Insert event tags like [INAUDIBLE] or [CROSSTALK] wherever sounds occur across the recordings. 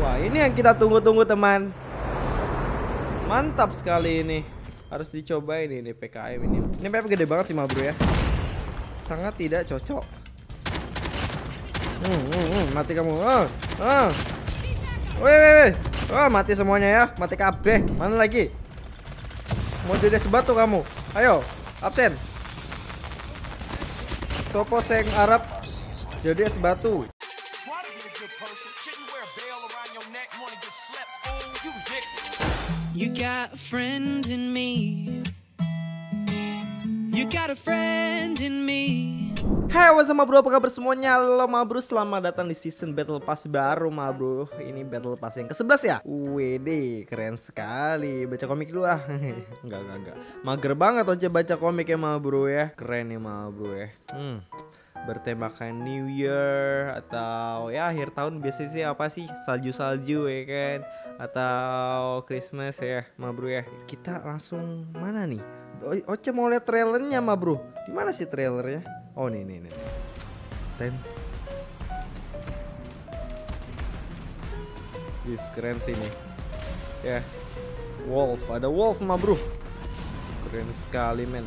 Wah ini yang kita tunggu-tunggu teman. Mantap sekali ini. Harus dicobain ini PKM ini. Ini map gede banget sih bro ya. Sangat tidak cocok. Hmm, hmm, hmm, Mati kamu. Oh, oh. Wih, wih, wih. Oh, mati semuanya ya. Mati KB Mana lagi? Mau jadi sebatu kamu. Ayo Absen. Sopo seng Arab Jadi es batu You got a friend in me. You got a friend in me. Hai, hey, what's up bro? Apa kabar semuanya? Halo ma bro, selamat datang di season Battle Pass baru ma bro. Ini Battle Pass yang ke-11 ya? Wede, keren sekali. Baca komik dulu ah. [LAUGHS] Enggak, enggak, enggak Mager banget aja baca komik ya ma bro ya. Keren nih ma bro ya. Hmm bertemakan New Year atau ya akhir tahun biasanya sih apa sih? Salju-salju ya kan? Atau Christmas ya ma bro ya. Kita langsung mana nih? Oce mau lihat trailernya ma bro. Di mana sih trailernya? Oh nih nih nih. Ten. Wis keren sih nih ya Wolf. Ada Wolf ma bro. Keren sekali men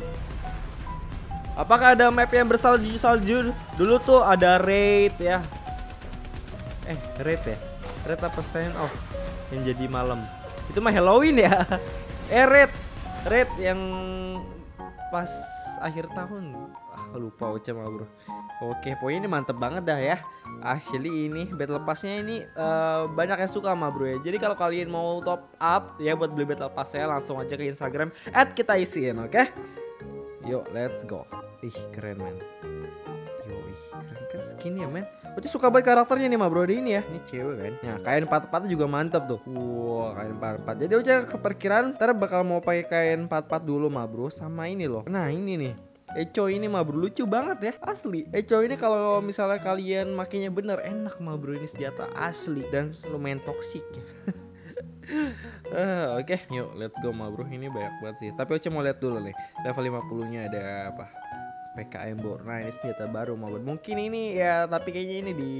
Apakah ada map yang bersalju-salju? Dulu tuh ada raid ya. Eh, raid ya? Raid apa stand off yang jadi malam? Itu mah Halloween ya. [LAUGHS] eh, raid. Raid yang pas akhir tahun. Ah, lupa ucap mah, Bro. Oke, poin ini mantep banget dah ya. Asli ini battle passnya ini uh, banyak yang suka mah bro ya. Jadi kalau kalian mau top up ya buat beli battle pass saya langsung aja ke Instagram kita isiin, oke? Okay? Yuk, let's go. Ih keren men. Yo ih keren kan skin ya men. Berarti suka banget karakternya nih mah bro. Ini ya. Ini cewek kan Nah kain pat-pat juga mantap tuh. Wow kain pat-pat Jadi udah keperkiraan Ntar bakal mau pakai kain pat-pat dulu mah bro. Sama ini loh. Nah ini nih. Eco ini mah bro. Lucu banget ya. Asli. Eco ini kalau misalnya kalian makinya bener enak mah bro. Ini senjata asli dan lumayan toksik [LAUGHS] ya uh, Oke, okay. yuk let's go ma bro. Ini banyak banget sih. Tapi Oce mau lihat dulu nih. Level 50-nya ada apa? PKM Borna ini senjata baru mau mungkin ini ya tapi kayaknya ini di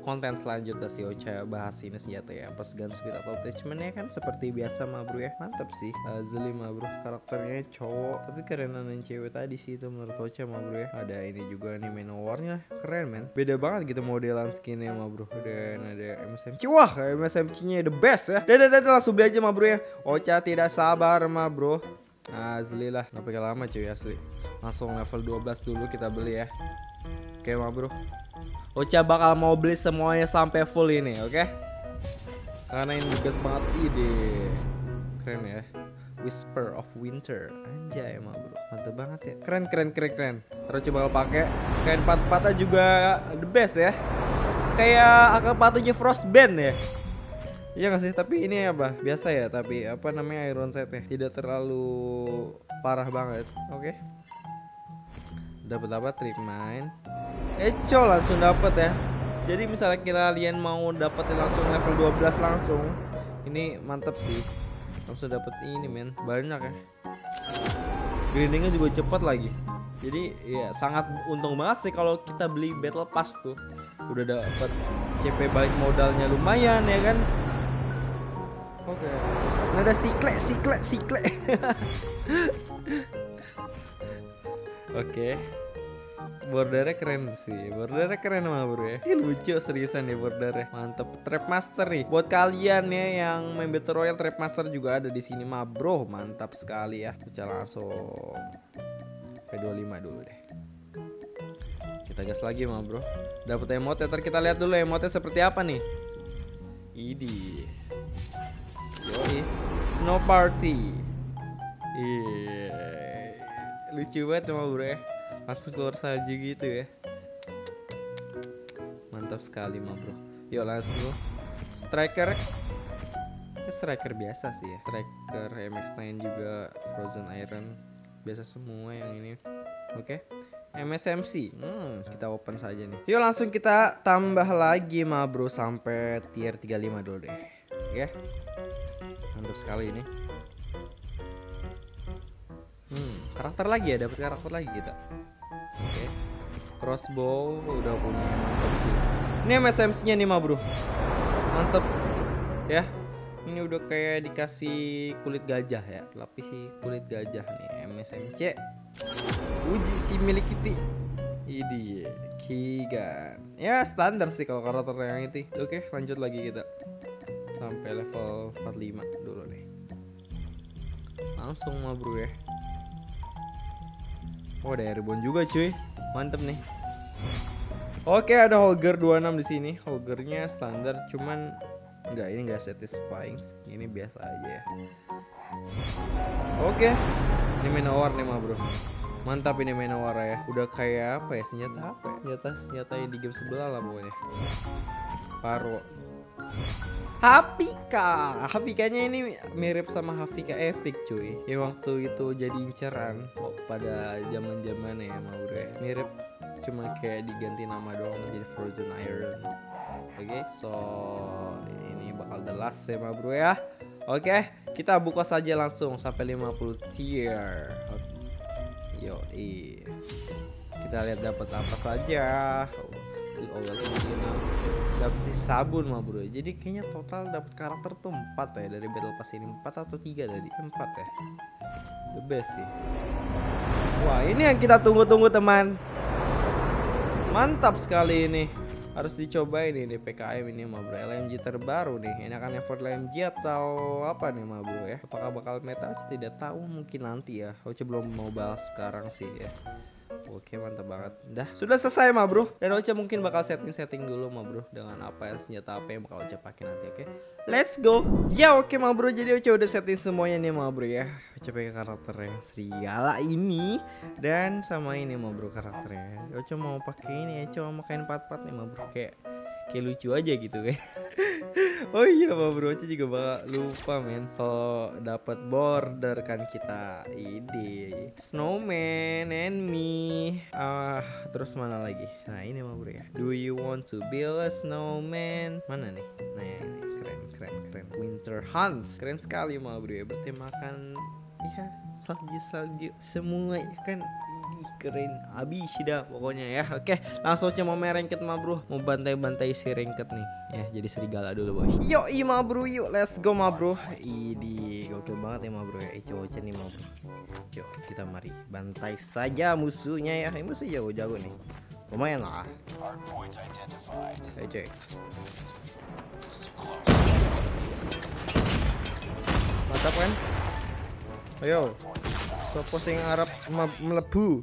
konten selanjutnya sih Ocha bahas ini senjata ya. Pas gun speed atau attachmentnya kan seperti biasa mah bro ya. Mantap sih. Uh, Zelim mah bro karakternya cowok tapi kerenan cewek tadi sih itu menurut Ocha mah bro ya. Ada ini juga nih Manowarnya keren men. Beda banget gitu modelan skinnya mah bro. Dan ada MSMC wah MSMC nya the best ya. Dan dan langsung beli aja mah bro ya. Ocha tidak sabar mah bro Asli lah, nggak pakai lama cuy asli. Langsung level 12 dulu kita beli ya. Oke, ma bro. Ocha bakal mau beli semuanya sampai full ini, oke? Okay? Karena ini bagus banget ide. Keren ya. Whisper of Winter Anjay emang bro Mantap banget ya Keren keren keren keren Terus coba pakai Kain pat-patnya juga the best ya Kayak akar patunya Frostband ya Iya gak sih? Tapi ini apa? Biasa ya, tapi apa namanya iron setnya tidak terlalu parah banget. Oke. Okay. Dapat apa? Trick mine. Eco langsung dapat ya. Jadi misalnya kalian mau dapetin langsung level 12 langsung, ini mantap sih. Langsung dapat ini men, banyak ya. Grindingnya juga cepat lagi. Jadi ya sangat untung banget sih kalau kita beli battle pass tuh. Udah dapat CP balik modalnya lumayan ya kan Oke. Okay. Ada sikle, sikle, sikle. Oke. okay. Bordernya keren sih. Bordernya keren mah bro ya. Ini lucu seriusan nih bordernya. Mantep. Trap Master nih. Buat kalian ya yang main Battle Royale Trap Master juga ada di sini mah bro. Mantap sekali ya. Kita langsung. P25 dulu deh. Kita gas lagi mah bro. Dapat emote Ntar kita lihat dulu emote seperti apa nih. Ini Snow Party. Iya. Lucu banget sama bro ya. Langsung keluar salju gitu ya. Mantap sekali mah bro. Yuk langsung. Striker. Ya, striker biasa sih ya. Striker MX9 juga Frozen Iron. Biasa semua yang ini. Oke. Okay. MSMC hmm, kita open saja nih yuk langsung kita tambah lagi mah bro sampai tier 35 dulu deh oke okay? Mantap sekali ini. Hmm karakter lagi ya dapat karakter lagi kita. Oke. Okay. crossbow udah punya mantap sih. Ini MSMC nya nih mah bro. Mantep. Ya. Ini udah kayak dikasih kulit gajah ya lapisi kulit gajah nih MSMC uji si milik kita ini Kigan. Ya standar sih kalau karakter yang itu oke lanjut lagi kita sampai level 45 dulu nih langsung mah bro ya oh ada airborne juga cuy mantep nih Oke ada Holger 26 di sini. Holgernya standar cuman Enggak, ini enggak satisfying. Ini biasa aja ya. Oke. Ini Manowar nih mah, Bro. Mantap ini Manowar ya. Udah kayak apa ya? Senjata apa ya? Senjata senjata yang di game sebelah lah pokoknya. Paro. Hafika, Hafika-nya ini mirip sama Hafika Epic cuy. Yang waktu itu jadi inceran pada zaman zamannya ya mau bro ya. Mirip cuma kayak diganti nama doang jadi Frozen Iron. Oke, okay, so ini bakal the last ya bro ya. Oke, okay, kita buka saja langsung sampai 50 tier. Yo. Kita lihat dapat apa saja. Oh, dapat si sabun mah bro. Jadi kayaknya total dapat karakter tuh 4 ya dari battle pass ini. 4 atau 3 tadi? 4 ya? The best sih. Wah ini yang kita tunggu-tunggu teman. Mantap sekali ini. Harus dicobain ini PKM ini mah bro. LMG terbaru nih. Enakan effort LMG atau apa nih mah bro ya? Apakah bakal meta? Tidak tahu. Mungkin nanti ya. Oce belum mau bahas sekarang sih ya Oke mantap banget. Dah sudah selesai ma bro. Dan Ocha mungkin bakal setting-setting dulu ma bro Dengan apa ya senjata apa yang bakal Ocha pakai nanti oke? Let's go. Ya oke ma bro. Jadi Ocha udah setting semuanya nih ma bro ya. Ocha pakai karakter yang serigala ini Dan sama ini ma bro karakternya. Ocha mau pakai ini ya Coba mau kain pat-pat nih ma bro. Kayak kayak lucu aja gitu kan [LAUGHS] oh iya Pak Bro juga bakal lupa men kalau dapat border kan kita ide snowman and me. Ah uh, terus mana lagi? Nah ini Pak Bro ya. Do you want to build a snowman? Mana nih? Nah ini. Keren keren keren. Winter hunts keren sekali Pak Bro ya. Bertemakan ya salju-salju semua ya kan Ih keren. Abis dah pokoknya ya. Oke langsung aja mau merengket mah bro. Mau bantai-bantai si rengket nih. Ya jadi serigala dulu boy Yuk ima bro. Yuk let's go ma bro. Ini gokil banget ya ma bro ya. Ico nih ma bro. Yuk kita mari bantai saja musuhnya ya. Ini musuh jago-jago nih. Lumayan lah. Ayo Mantap kan? Ayo Sopo sing arep melebu?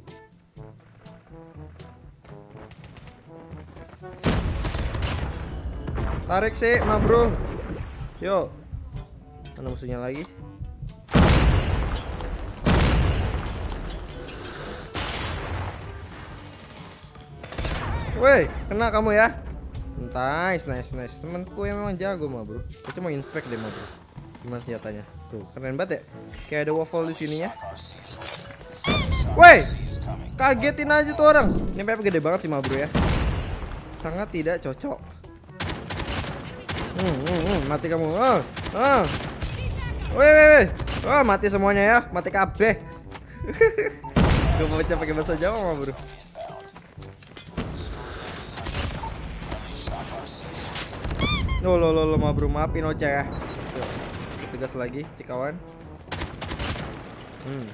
Tarik sih, ma bro. Yo. Mana musuhnya lagi? Woi, kena kamu ya? Nice, nice, nice. Temanku yang memang jago, ma bro. Aku cuma inspect deh, ma bro. Gimana senjatanya? Tuh, keren banget ya. Kayak ada waffle di sini ya. Woi, kagetin aja tuh orang. Ini map gede banget sih, ma bro ya. Sangat tidak cocok. Hmm, hmm, hmm, mati kamu. Oh, oh. Woi, woi, woi. Oh, mati semuanya ya. Mati kabeh. [LAUGHS] Gue mau baca pakai bahasa Jawa, ma bro. Lo lo lo lo ma bro, maafin Ocha ya tegas lagi cikawan. Hmm.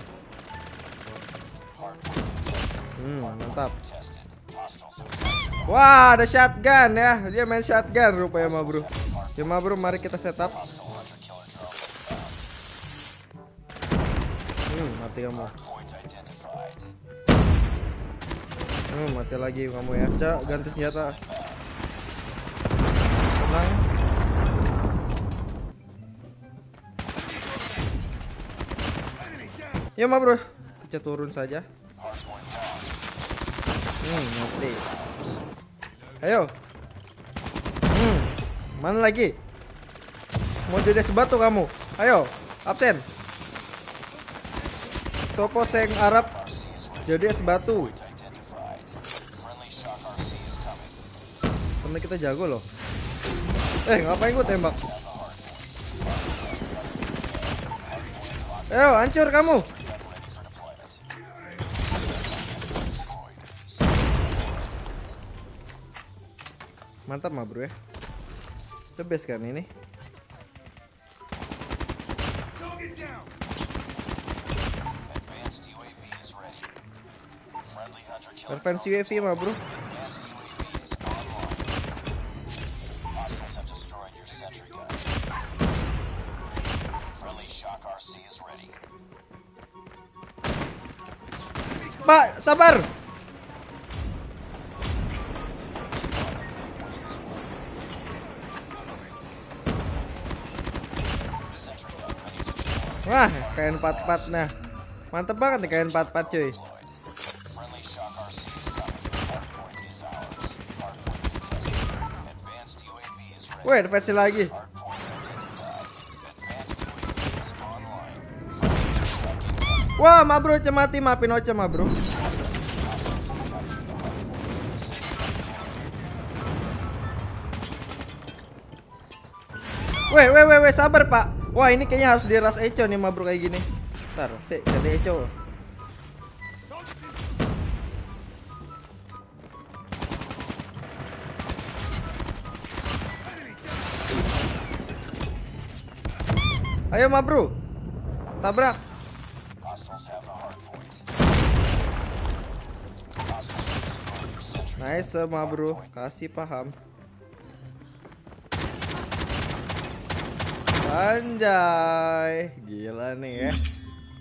Hmm mantap. Wah ada shotgun ya. Dia main shotgun rupanya ma bro. Ya ma bro mari kita setup hmm mati kamu. Hmm mati lagi kamu ya. Cak ganti senjata. Tenang Ya ma bro. Kita turun saja. Hmm mati Ayo. Hmm Mana lagi? Mau jadi sebatu kamu. Ayo Absen. Sopo seng Arab Jadi es batu Temen kita jago loh. Eh ngapain gue tembak? Ayo hancur kamu Mantap mah bro ya. The best kan ini? Advance UAV mah bro. Advanced UAV Wah, kain 44 nah. Mantep banget nih kain 44 cuy. Wih, advance lagi. Wah, ma bro, cemati maafin Oce ma bro. Weh, weh, weh, sabar pak. Wah, ini kayaknya harus diras Eco nih ma bro kayak gini. Ntar, sih, jadi Eco. Ayo ma bro. Tabrak. Nice ma bro, kasih paham. Anjay, gila nih ya.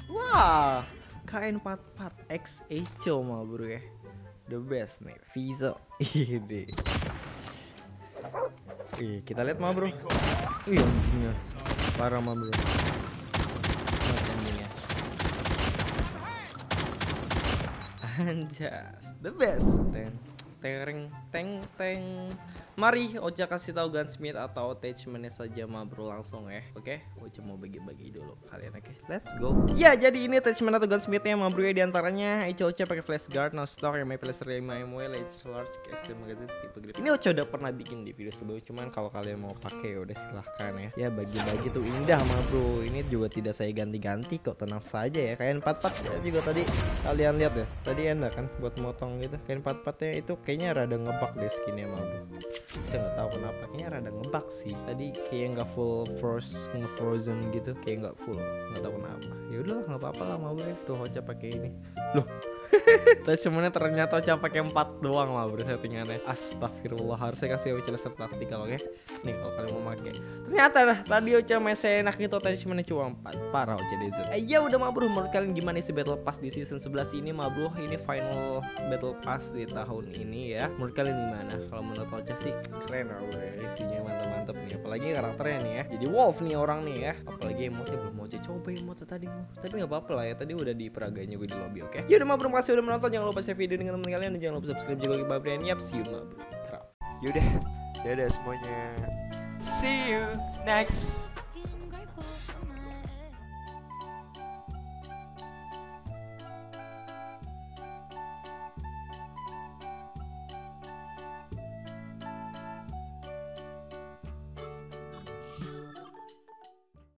Wah, KN44 X Echo ma bro ya. The best nih, Viso. [LAUGHS] Ini. Ih, kita lihat ma bro. Wih, anjingnya. Parah ma bro. Anjingnya. Anjas, the best. Teng, teng, teng, teng. Mari Ocha kasih tahu gunsmith atau attachmentnya saja ma bro langsung ya. Oke, Ocha mau bagi-bagi dulu kalian oke. Let's go. Ya, jadi ini attachment atau gunsmithnya ma bro ya di antaranya Ocha Ocha pakai flash guard, no stock, MI plus 5 MW, large large extreme magazine tipe grip. Ini Ocha udah pernah bikin di video sebelumnya, cuman kalau kalian mau pakai ya udah silahkan ya. Ya bagi-bagi tuh indah ma bro. Ini juga tidak saya ganti-ganti kok, tenang saja ya. Kayak 44 ya juga tadi kalian lihat ya. Tadi enak kan buat motong gitu. Kayak 44 nya itu kayaknya rada ngebug deh skinnya ma bro kita nggak tahu kenapa. Kayaknya rada ngebug sih. Tadi kayak nggak full frost nge-frozen gitu. Kayak nggak full. Nggak tahu kenapa. Ya udahlah nggak apa-apa lah mau tuh Hoca pakai ini. Loh Attachmentnya ternyata Ocha pakai 4 doang lah bro settingannya. Astagfirullah harusnya kasih Ocha laser tactical oke? Nih kalau kalian mau pakai. Ternyata dah tadi Ocha main enak gitu attachmentnya cuma 4 Parah Ocha Desert eh, Ya udah mah bro menurut kalian gimana sih battle pass di season 11 ini mah Ini final battle pass di tahun ini ya. Menurut kalian gimana? Kalau menurut Ocha sih keren lah bro ya. Isinya mantap-mantap nih Apalagi karakternya nih ya. Jadi Wolf nih orang nih ya. Apalagi emotnya belum Ocha coba emotnya tadi mau Tapi nggak apa-apa lah ya Tadi udah di peraganya gue di lobby oke? Ya udah mah makasih udah menonton Jangan lupa share video dengan teman kalian Dan jangan lupa subscribe juga ke Babrian Yap see you ma bro Terap. Yaudah Dadah semuanya. See you next